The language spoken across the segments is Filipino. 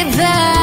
it back.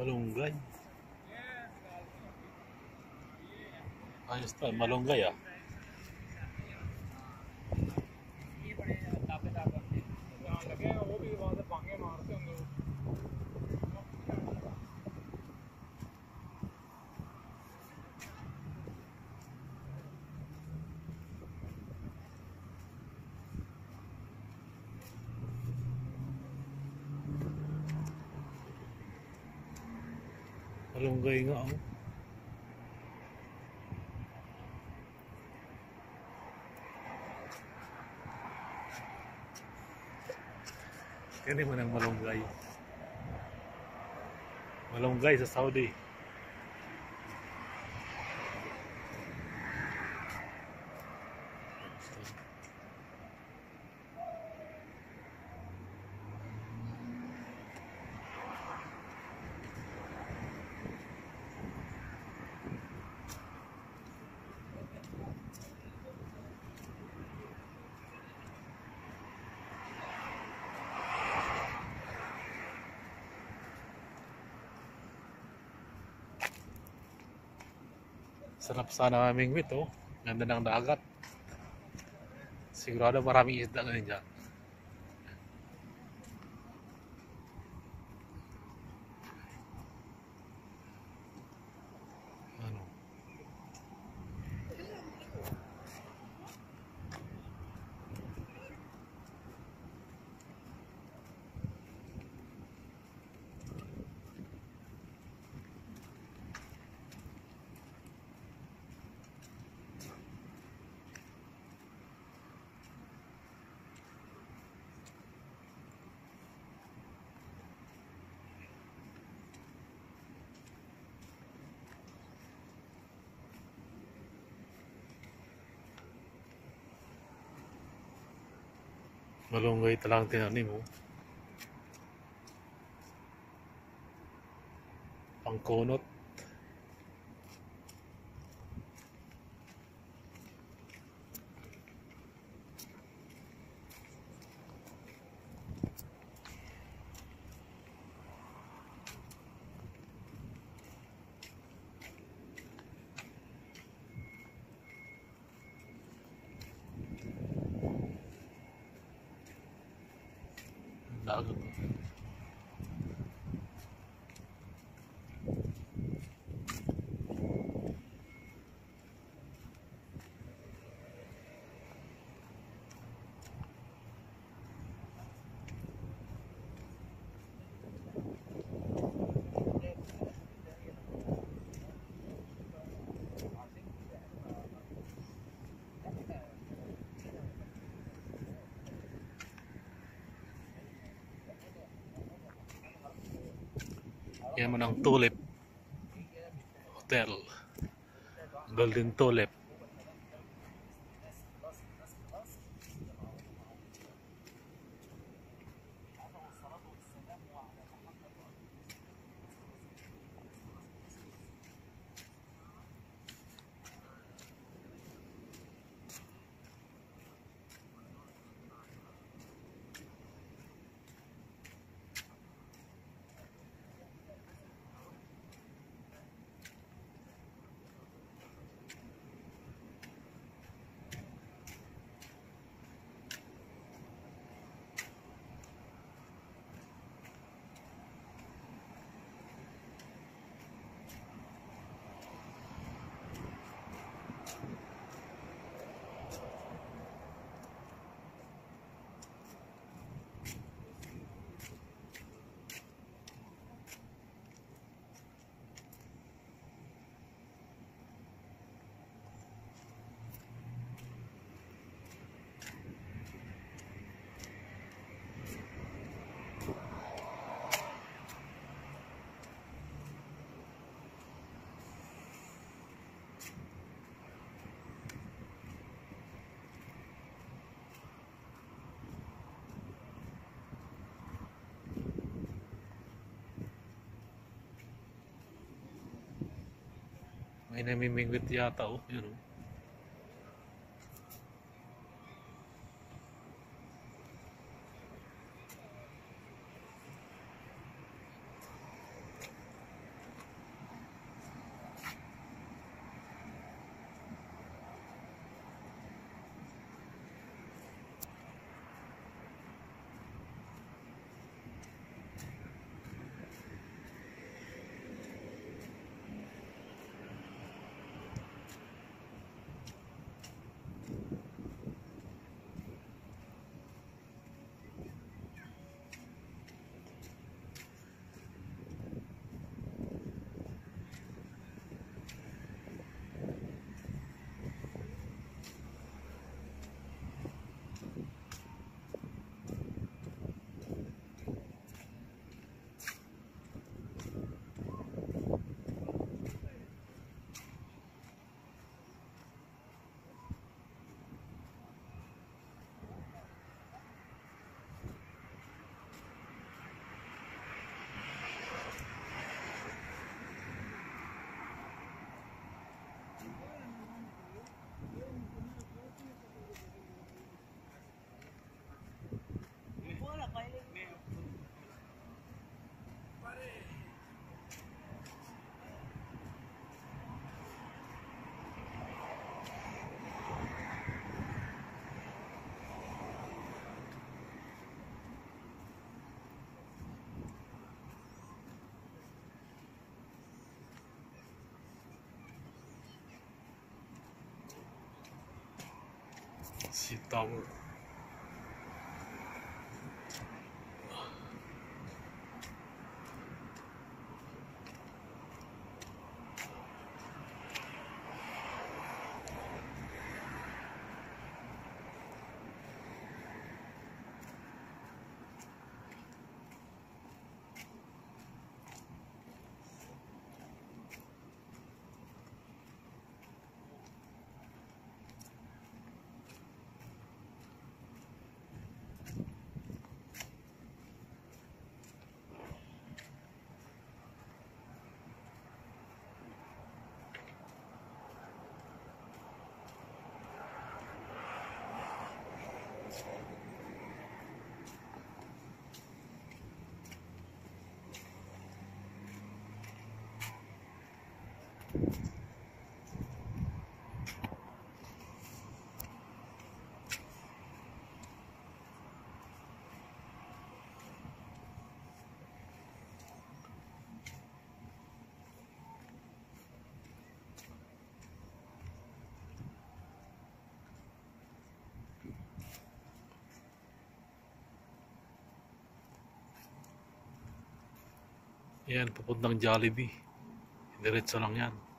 Malunggay. Ayos to, malunggay ah. Nga oh. Kani mo ng malunggay. Malunggay sa Saudi. Sarap sana mamingwit oh. Ganda ng dagat. Sigurado maraming isda na dyan. Ano? Malunggay talang tinanim oh. Pangkunot. Dagat. Yan mo ng Tulip Hotel. Golden Tulip. May namimingwit yata oh. Yun oh. ジ刀。Yan, papuntang Jollibee. Diretso lang yan.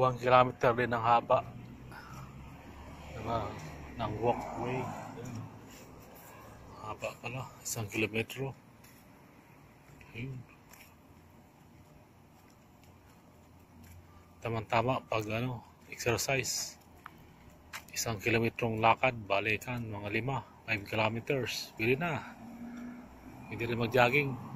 Buwang kilometer din ang haba. Diba? Ng walkway. Haba pala. Isang kilometro. Ayun. Tama-tama pag ano, exercise. Isang kilometrong lakad, balikan, mga lima, 5 kilometers. Bili na. Hindi rin mag-jogging.